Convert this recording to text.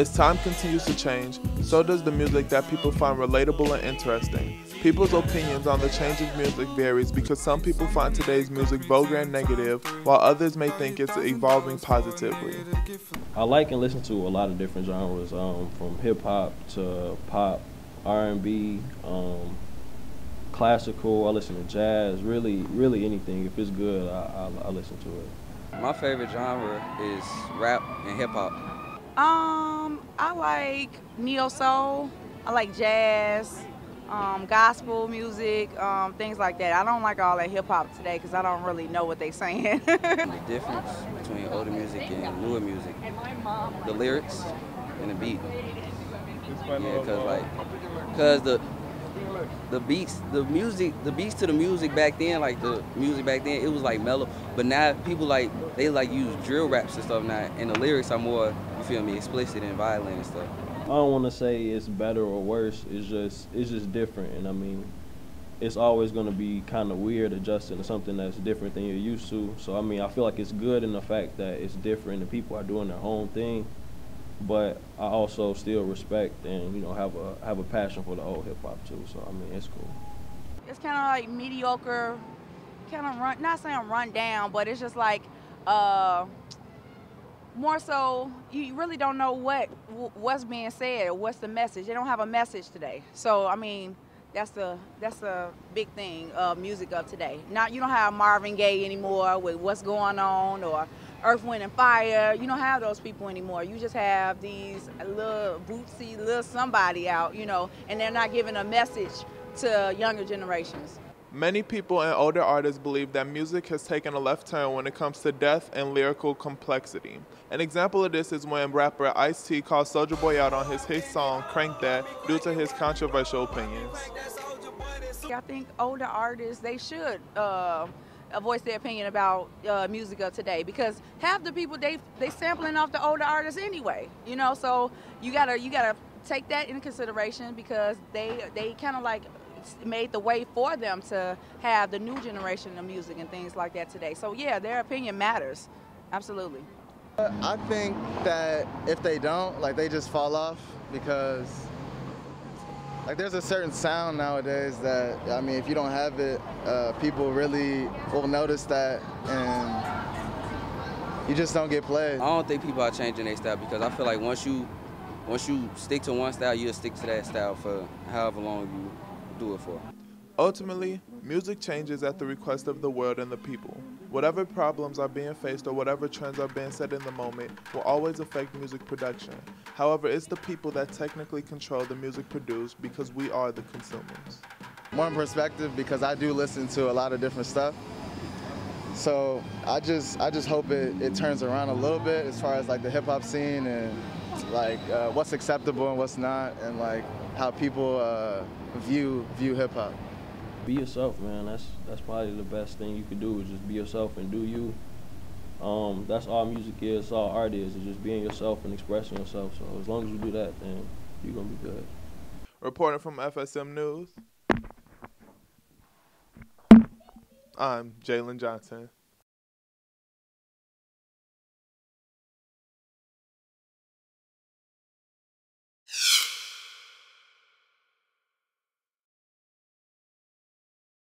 As time continues to change, so does the music that people find relatable and interesting. People's opinions on the change of music varies because some people find today's music vulgar and negative, while others may think it's evolving positively. I like and listen to a lot of different genres, um, from hip hop to pop, R&B, um, classical. I listen to jazz. Really, really anything. If it's good, I, I, I listen to it. My favorite genre is rap and hip hop. Um, I like neo soul. I like jazz, um, gospel music, um, things like that. I don't like all that hip hop today because I don't really know what they're saying. the difference between older music and newer music, the lyrics and the beat. Yeah, cause like, cause the the beats, the music, the beats to the music back then, like the music back then, it was like mellow. But now people like they like use drill raps and stuff now, and the lyrics are more, you feel me, explicit and violent and stuff. I don't want to say it's better or worse. It's just it's just different, and I mean, it's always going to be kind of weird adjusting to something that's different than you're used to. So I mean, I feel like it's good in the fact that it's different and people are doing their own thing but I also still respect and you know have a have a passion for the old hip hop too. So I mean, it's cool. It's kind of like mediocre, kind of run. Not saying run down, but it's just like uh, more so you really don't know what what's being said or what's the message. They don't have a message today. So I mean. That's the that's the big thing of music of today. Not you don't have Marvin Gaye anymore with what's going on or Earth, Wind, and Fire. You don't have those people anymore. You just have these little bootsy, little somebody out, you know, and they're not giving a message to younger generations. Many people and older artists believe that music has taken a left turn when it comes to depth and lyrical complexity. An example of this is when rapper Ice-T called Soulja Boy out on his hit song Crank That due to his controversial opinions. I think older artists, they should uh, voice their opinion about uh, music of today because half the people they they sampling off the older artists anyway you know? So you gotta you gotta take that into consideration because they they kind of like made the way for them to have the new generation of music and things like that today. So yeah their opinion matters. Absolutely. I think that if they don't like they just fall off because like there's a certain sound nowadays that I mean if you don't have it, uh, people really will notice that and you just don't get played. I don't think people are changing their style because I feel like once you once you stick to one style, you'll stick to that style for however long you do it for. Ultimately, music changes at the request of the world and the people. Whatever problems are being faced or whatever trends are being set in the moment will always affect music production. However, it's the people that technically control the music produced because we are the consumers. More perspective because I do listen to a lot of different stuff. So I just I just hope it, it turns around a little bit as far as like the hip hop scene and like uh, what's acceptable and what's not and like how people uh, view view hip hop be yourself, man. That's that's probably the best thing you could do is just be yourself and do you. Um, that's all music is, all art is, is just being yourself and expressing yourself. So as long as you do that, then you're gonna be good. Reporting from FSM News, I'm Jalen Johnson.